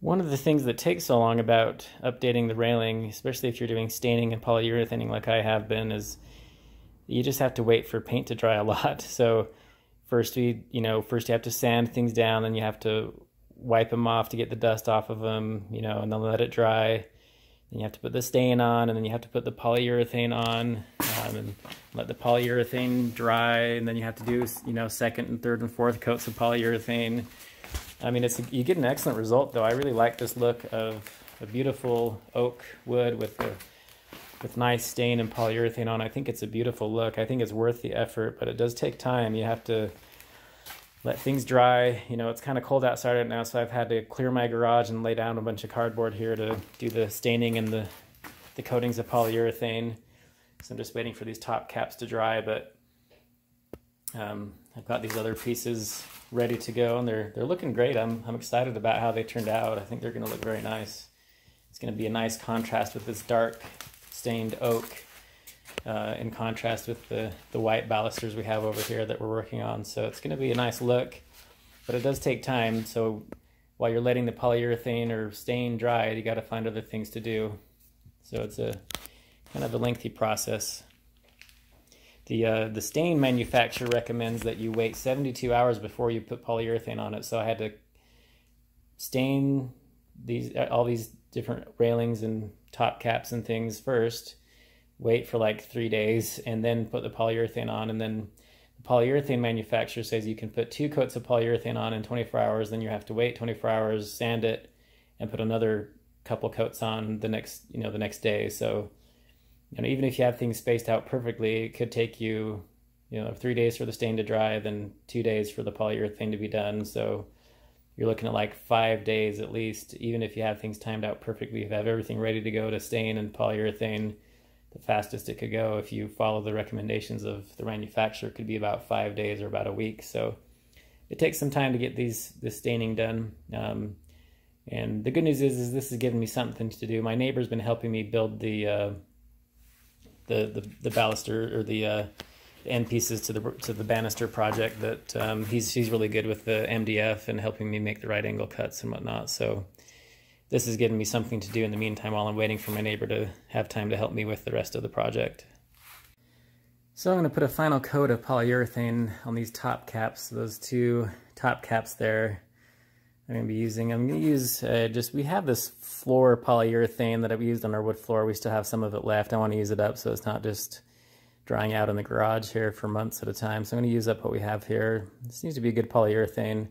One of the things that takes so long about updating the railing, especially if you're doing staining and polyurethaning like I have been, is you just have to wait for paint to dry a lot. So first we, you know, first you have to sand things down, then you have to wipe them off to get the dust off of them, you know, and then let it dry. Then you have to put the stain on, and then you have to put the polyurethane on, um, and let the polyurethane dry, and then you have to do, you know, second and third and fourth coats of polyurethane. I mean, it's you get an excellent result, though. I really like this look of a beautiful oak wood with the with nice stain and polyurethane on. I think it's a beautiful look. I think it's worth the effort, but it does take time. You have to let things dry. You know, it's kind of cold outside right now, so I've had to clear my garage and lay down a bunch of cardboard here to do the staining and the, the coatings of polyurethane. So I'm just waiting for these top caps to dry, but um, I've got these other pieces ready to go, and they're they're looking great. I'm I'm excited about how they turned out. I think they're going to look very nice. It's going to be a nice contrast with this dark stained oak uh, in contrast with the, the white balusters we have over here that we're working on. So it's going to be a nice look, but it does take time. So while you're letting the polyurethane or stain dry, you got to find other things to do. So it's a kind of a lengthy process. The, uh, the stain manufacturer recommends that you wait 72 hours before you put polyurethane on it. So I had to stain these all these different railings and top caps and things first wait for like three days and then put the polyurethane on and then the polyurethane manufacturer says you can put two coats of polyurethane on in 24 hours then you have to wait 24 hours sand it and put another couple coats on the next you know the next day so you know even if you have things spaced out perfectly it could take you you know three days for the stain to dry then two days for the polyurethane to be done so you're looking at like five days at least even if you have things timed out perfectly if you have everything ready to go to stain and polyurethane the fastest it could go if you follow the recommendations of the manufacturer could be about five days or about a week. So it takes some time to get these the staining done. Um, and the good news is, is this has given me something to do. My neighbor's been helping me build the uh, the, the the baluster or the uh, end pieces to the to the banister project. That um, he's he's really good with the MDF and helping me make the right angle cuts and whatnot. So this is giving me something to do in the meantime while I'm waiting for my neighbor to have time to help me with the rest of the project. So I'm going to put a final coat of polyurethane on these top caps, those two top caps there. I'm going to be using, I'm going to use uh, just, we have this floor polyurethane that I've used on our wood floor. We still have some of it left. I want to use it up so it's not just drying out in the garage here for months at a time. So I'm going to use up what we have here. This seems to be a good polyurethane.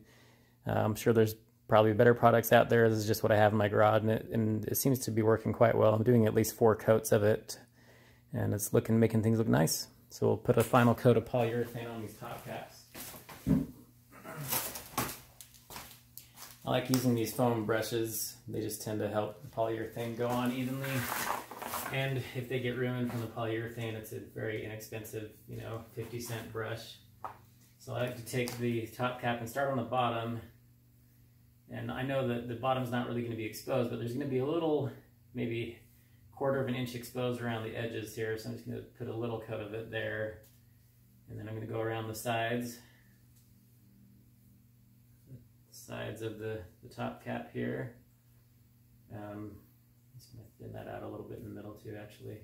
Uh, I'm sure there's probably better products out there. This is just what I have in my garage, and it, and it seems to be working quite well. I'm doing at least four coats of it, and it's looking, making things look nice. So we'll put a final coat of polyurethane on these top caps. I like using these foam brushes. They just tend to help the polyurethane go on evenly. And if they get ruined from the polyurethane, it's a very inexpensive, you know, 50 cent brush. So I like to take the top cap and start on the bottom and I know that the bottom's not really going to be exposed, but there's going to be a little, maybe quarter of an inch exposed around the edges here. So I'm just going to put a little coat of it there. And then I'm going to go around the sides. Sides of the, the top cap here. Um, just to thin that out a little bit in the middle too, actually.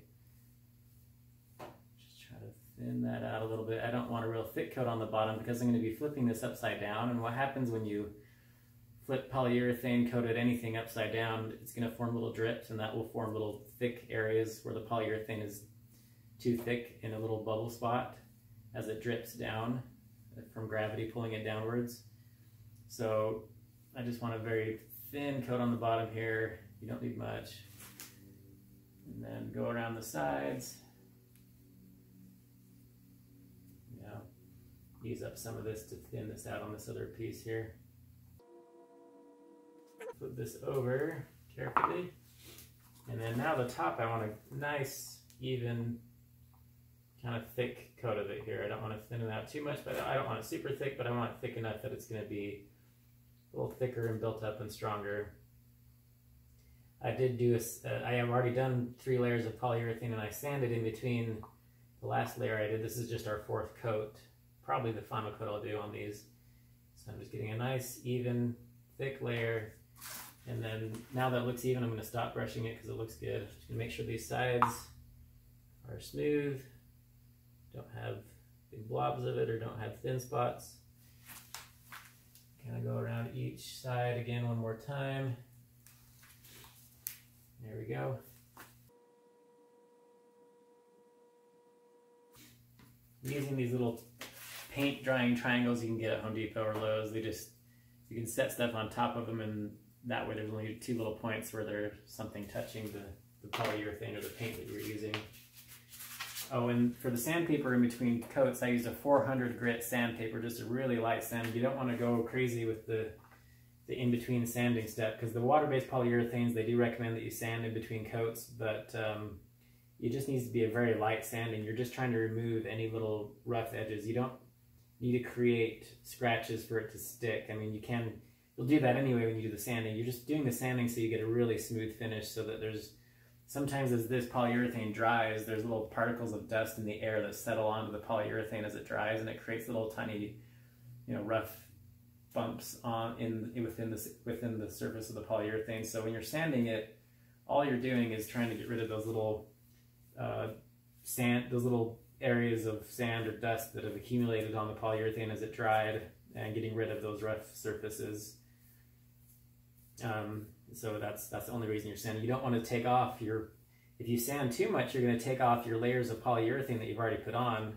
Just try to thin that out a little bit. I don't want a real thick coat on the bottom because I'm going to be flipping this upside down. And what happens when you flip polyurethane coated anything upside down, it's going to form little drips and that will form little thick areas where the polyurethane is too thick in a little bubble spot as it drips down from gravity pulling it downwards. So I just want a very thin coat on the bottom here. You don't need much. And then go around the sides. Yeah, ease up some of this to thin this out on this other piece here flip this over carefully. And then now the top, I want a nice, even, kind of thick coat of it here. I don't want to thin it out too much, but I don't want it super thick, but I want it thick enough that it's going to be a little thicker and built up and stronger. I did do a, uh, I have already done three layers of polyurethane and I sanded in between the last layer I did. This is just our fourth coat, probably the final coat I'll do on these. So I'm just getting a nice, even, thick layer And then now that looks even, I'm to stop brushing it because it looks good. Just to make sure these sides are smooth, don't have big blobs of it or don't have thin spots. Kind of go around each side again one more time. There we go. using these little paint drying triangles you can get at Home Depot or Lowe's. They just, you can set stuff on top of them and that way there's only two little points where there's something touching the, the polyurethane or the paint that you're using. Oh, and for the sandpaper in between coats, I used a 400 grit sandpaper, just a really light sand. You don't want to go crazy with the, the in-between sanding step because the water-based polyurethanes, they do recommend that you sand in between coats, but um, it just needs to be a very light sanding. You're just trying to remove any little rough edges. You don't need to create scratches for it to stick. I mean, you can, you'll do that anyway when you do the sanding. You're just doing the sanding so you get a really smooth finish so that there's sometimes as this polyurethane dries, there's little particles of dust in the air that settle onto the polyurethane as it dries, and it creates little tiny, you know, rough bumps on in within the within the surface of the polyurethane. So when you're sanding it, all you're doing is trying to get rid of those little uh, sand, those little areas of sand or dust that have accumulated on the polyurethane as it dried, and getting rid of those rough surfaces. Um, so that's that's the only reason you're sanding. You don't want to take off your, if you sand too much, you're going to take off your layers of polyurethane that you've already put on.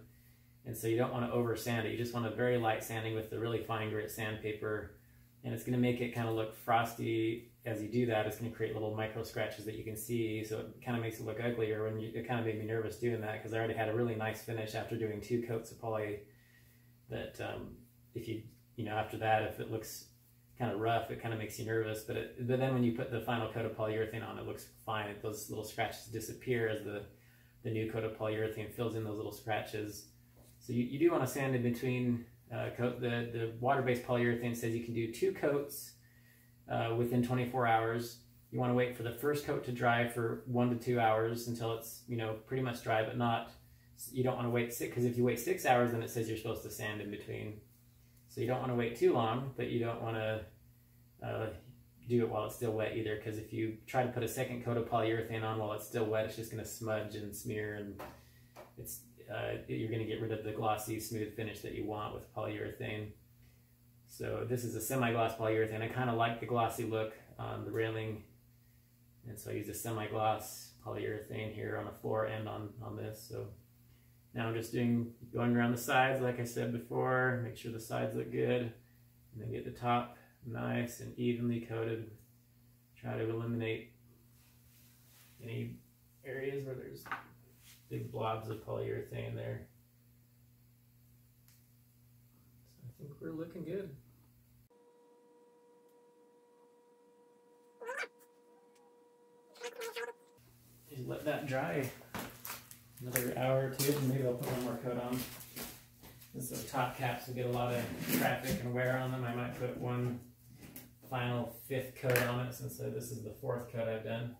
And so you don't want to over sand it. You just want a very light sanding with the really fine grit sandpaper. And it's going to make it kind of look frosty as you do that. It's going to create little micro scratches that you can see. So it kind of makes it look uglier when you, it kind of made me nervous doing that because I already had a really nice finish after doing two coats of poly that um, if you, you know, after that, if it looks kind of rough, it kind of makes you nervous. But it, but then when you put the final coat of polyurethane on, it looks fine. Those little scratches disappear as the the new coat of polyurethane fills in those little scratches. So you, you do want to sand in between uh, coat. The the water based polyurethane says you can do two coats uh, within 24 hours. You want to wait for the first coat to dry for one to two hours until it's you know pretty much dry, but not. You don't want to wait six because if you wait six hours, then it says you're supposed to sand in between. So you don't want to wait too long, but you don't want to uh, do it while it's still wet either, because if you try to put a second coat of polyurethane on while it's still wet, it's just going to smudge and smear, and it's uh, you're going to get rid of the glossy, smooth finish that you want with polyurethane. So this is a semi-gloss polyurethane. I kind of like the glossy look on the railing, and so I use a semi-gloss polyurethane here on the floor and on, on this. So now I'm just doing going around the sides like I said before, make sure the sides look good, and then get the top nice and evenly coated. Try to eliminate any areas where there's big blobs of polyurethane there. So I think we're looking good. Let that dry another hour or two, and maybe I'll put one more coat on. Since the top caps will get a lot of traffic and wear on them, I might put one final fifth coat on it since this is the fourth coat I've done.